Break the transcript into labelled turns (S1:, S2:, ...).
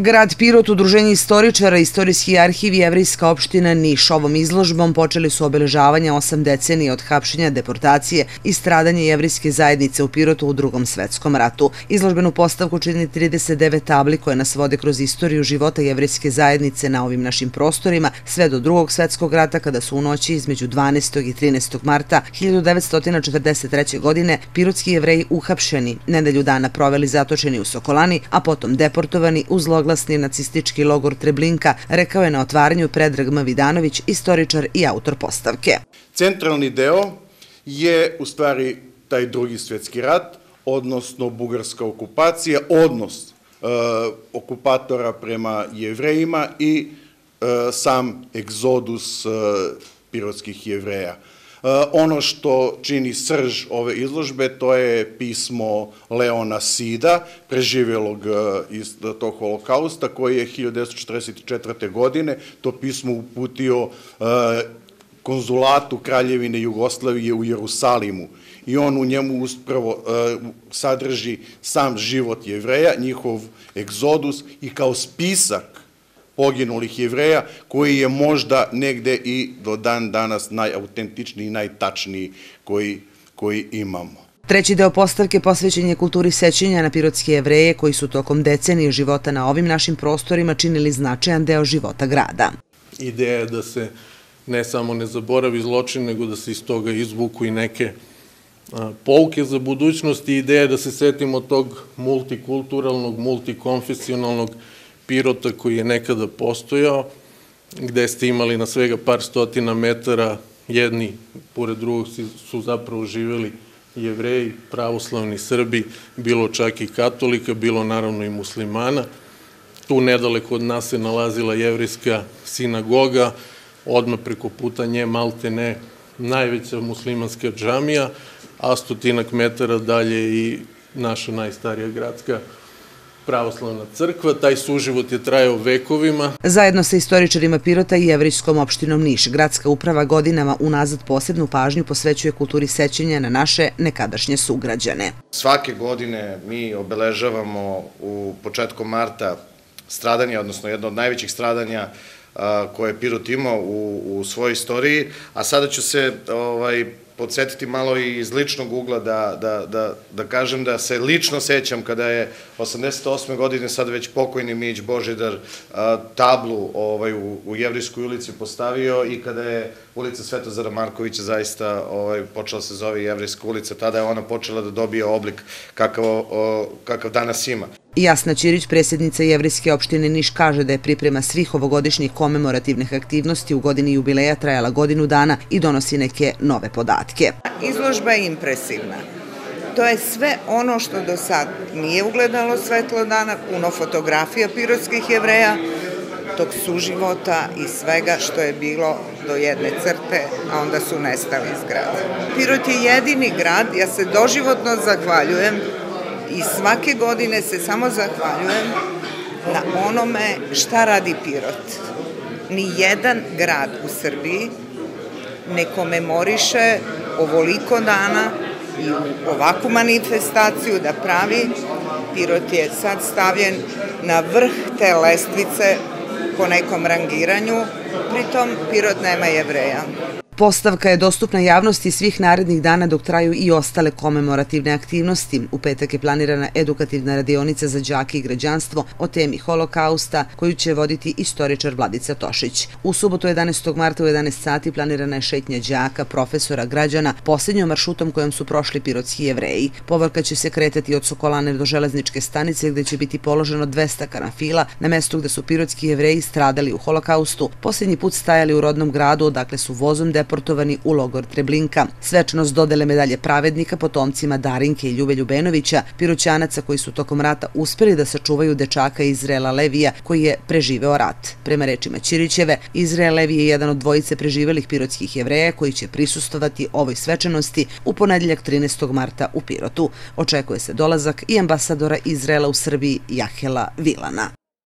S1: Grad Pirot, Udruženje istoričara, Istorijski arhiv i Jevrijska opština Niš ovom izložbom počeli su obeležavanja osam decenija od hapšenja, deportacije i stradanje jevrijske zajednice u Pirotu u drugom svetskom ratu. Izložbenu postavku čini 39 tabli koje nas vode kroz istoriju života jevrijske zajednice na ovim našim prostorima sve do drugog svetskog rata kada su u noći između 12. i 13. marta 1943. godine pirotski jevreji uhapšeni, nedelju dana proveli zatočeni u Sokolani, a potom deportovani u zlog zloglasni nacistički logor Treblinka, rekao je na otvaranju Predrag M. Vidanović, istoričar i autor postavke.
S2: Centralni deo je u stvari taj drugi svjetski rat, odnosno bugarska okupacija, odnos e, okupatora prema jevrejima i e, sam egzodus e, pirotskih jevreja. Eh, ono što čini srž ove izložbe, to je pismo Leona Sida, preživjelog eh, iz tog holokausta, koji je 1944. godine to pismo uputio eh, konzulatu Kraljevine Jugoslavije u Jerusalimu i on u njemu uspravo sadrži sam život jevreja, njihov egzodus i kao spisak poginulih jevreja, koji je možda negde i do dan danas najautentičniji i najtačniji koji, koji imamo.
S1: Treći deo postavke posvećen je kulturi sećenja na pirotske jevreje koji su tokom decenije života na ovim našim prostorima činili značajan deo života grada.
S3: Ideja je da se ne samo ne zaboravi zločin, nego da se iz toga izvuku i neke pouke za budućnost i ideja je da se setimo tog multikulturalnog, multikonfesionalnog Pirota koji je nekada postojao, gde ste imali na svega par stotina metara, jedni pored drugog su zapravo živeli jevreji, pravoslavni Srbi, bilo čak i katolika, bilo naravno i muslimana. Tu nedaleko od nas se nalazila jevrijska sinagoga, odmah preko puta nje malte ne najveća muslimanska džamija, a stotinak metara dalje i naša najstarija gradska pravoslavna crkva, taj suživot je trajao vekovima.
S1: Zajedno sa istoričarima Pirota i Jevrijskom opštinom Niš, gradska uprava godinama unazad posebnu pažnju posvećuje kulturi sećenja na naše nekadašnje sugrađane.
S4: Svake godine mi obeležavamo u početku marta stradanje, odnosno jedno od najvećih stradanja koje je Pirot imao u, u svojoj istoriji, a sada ću se ovaj, podsjetiti malo i iz ličnog ugla da, da, da, da kažem da se lično sećam kada je 88. godine sad već pokojni Mić Božidar tablu ovaj, u, u Jevrijskoj ulici postavio i kada je ulica Svetozara Markovića zaista ovaj, počela se zove Jevrijska ulica, tada je ona počela da dobije oblik kakav, o, kakav danas ima.
S1: Jasna Ćirić, predsjednica Jevrijske opštine Niš, kaže da je priprema svih ovogodišnjih komemorativnih aktivnosti u godini jubileja trajala godinu dana i donosi neke nove podatke.
S5: Izložba je impresivna. To je sve ono što do sad nije ugledalo svetlo dana, puno fotografija pirotskih jevreja, tog suživota i svega što je bilo do jedne crte, a onda su nestali iz grada. Pirot je jedini grad, ja se doživotno zahvaljujem i svake godine se samo zahvaljujem na onome šta radi Pirot. Ni jedan grad u Srbiji ne komemoriše ovoliko dana i ovakvu manifestaciju da pravi. Pirot je sad stavljen na vrh te lestvice po nekom rangiranju, pritom Pirot nema jevreja.
S1: Postavka je dostupna javnosti svih narednih dana dok traju i ostale komemorativne aktivnosti. U petak je planirana edukativna radionica za džake i građanstvo o temi holokausta koju će voditi istoričar Vladica Tošić. U subotu 11. marta u 11 sati planirana je šetnja džaka, profesora, građana, posljednjom maršutom kojom su prošli pirotski jevreji. Povorka će se kretati od Sokolane do železničke stanice gde će biti položeno 200 kanafila na mestu gde su pirotski jevreji stradali u holokaustu. Posljednji put stajali u rodnom gradu odakle su vozom deportovani u logor Treblinka. Svečanost dodele medalje pravednika potomcima Darinke i Ljube Ljubenovića, piroćanaca koji su tokom rata uspeli da sačuvaju dečaka Izrela Levija koji je preživeo rat. Prema rečima Ćirićeve, Izrael Levi je jedan od dvojice preživelih pirotskih jevreja koji će prisustovati ovoj svečanosti u ponedeljak 13. marta u Pirotu. Očekuje se dolazak i ambasadora Izraela u Srbiji Jahela Vilana.